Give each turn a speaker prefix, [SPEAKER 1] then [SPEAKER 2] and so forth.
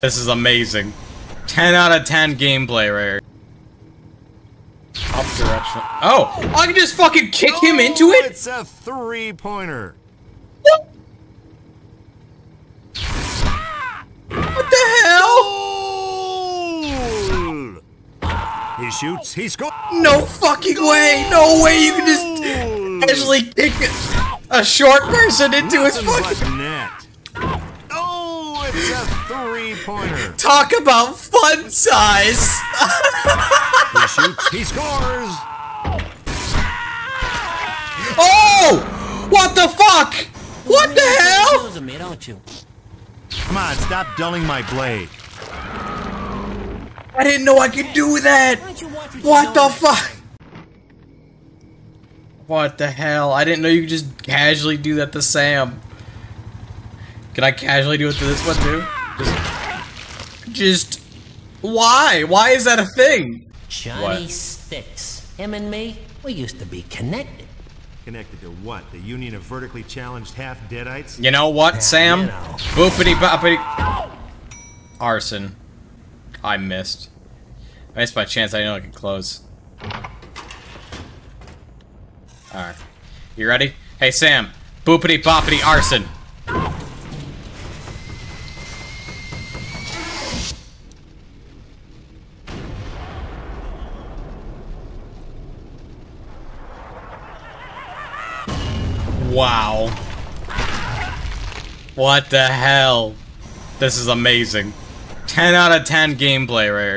[SPEAKER 1] This is amazing. 10 out of 10 gameplay rare. Up direction. Oh! I can just fucking kick him into
[SPEAKER 2] Oh,
[SPEAKER 1] it?
[SPEAKER 2] It's a three-pointer.
[SPEAKER 1] What the hell?
[SPEAKER 2] Goal! He shoots. He scores.
[SPEAKER 1] No fucking way! No way you can just actually kick a short person into his
[SPEAKER 2] Nothing
[SPEAKER 1] fucking.
[SPEAKER 2] But. It's a three-pointer.
[SPEAKER 1] Talk about fun size!
[SPEAKER 2] He shoots. He scores.
[SPEAKER 1] oh! What the fuck? What the hell?
[SPEAKER 3] Using me, don't you?
[SPEAKER 2] Come on, stop dulling my blade.
[SPEAKER 1] I didn't know I could do that!
[SPEAKER 3] Why don't you watch what,
[SPEAKER 1] What the fuck? What the hell? I didn't know you could just casually do that to Sam. Can I casually do it to this one too? Just, just why? Why is that a thing?
[SPEAKER 3] Johnny
[SPEAKER 1] What?
[SPEAKER 3] Sticks. Him and me, we used to be connected.
[SPEAKER 2] Connected to what? The Union of Vertically Challenged Half-Deadites?
[SPEAKER 1] You know what, Sam?
[SPEAKER 3] you know.
[SPEAKER 1] Boopity boppity. Arson. I missed. I missed my chance. I know I could close. Alright. You ready? Hey, Sam. Boopity boppity arson. Wow. What the hell? This is amazing. 10 out of 10 gameplay rare.